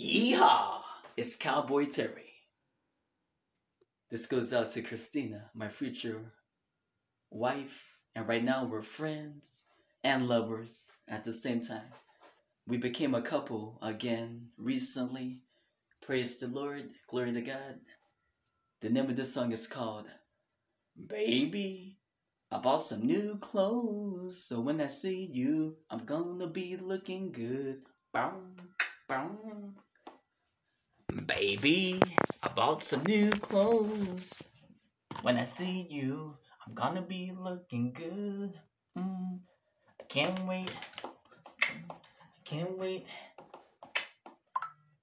Yeehaw! It's Cowboy Terry. This goes out to Christina, my future wife, and right now we're friends and lovers at the same time. We became a couple again recently. Praise the Lord, glory to God. The name of this song is called Baby. I bought some new clothes, so when I see you, I'm gonna be looking good. Bow, bow. Baby, I bought some new clothes. When I see you, I'm gonna be looking good. Mm, I can't wait. I can't wait.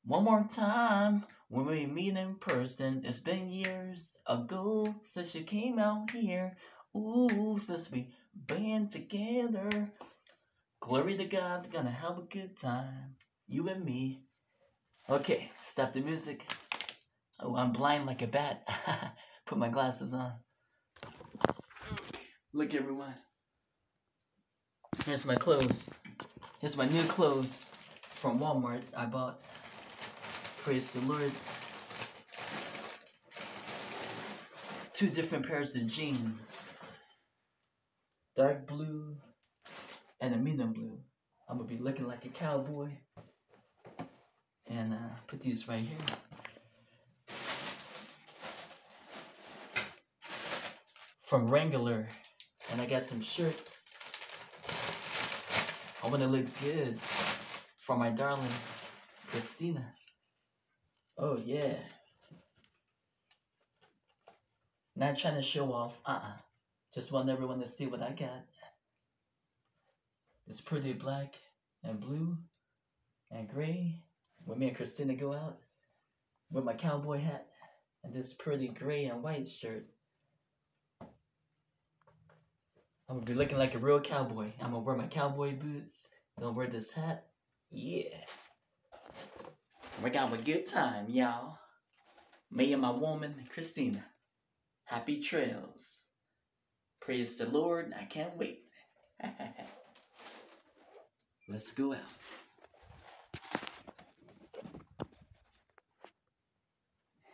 One more time when we meet in person. It's been years ago since you came out here. Ooh, since we been together. Glory to God, gonna have a good time. You and me. Okay, stop the music. Oh, I'm blind like a bat. Put my glasses on. Look, everyone. Here's my clothes. Here's my new clothes from Walmart I bought. Praise the Lord. Two different pairs of jeans. Dark blue and a medium blue. I'm gonna be looking like a cowboy and uh, put these right here. From Wrangler, and I got some shirts. I want to look good for my darling Christina. Oh yeah. Not trying to show off, uh-uh. Just want everyone to see what I got. It's pretty black and blue and gray when me and Christina go out with my cowboy hat and this pretty gray and white shirt. I'm gonna be looking like a real cowboy. I'm gonna wear my cowboy boots, gonna wear this hat. Yeah. We're gonna have a good time, y'all. Me and my woman, Christina. Happy trails. Praise the Lord. I can't wait. Let's go out.